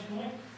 Engineer